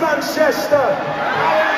Manchester.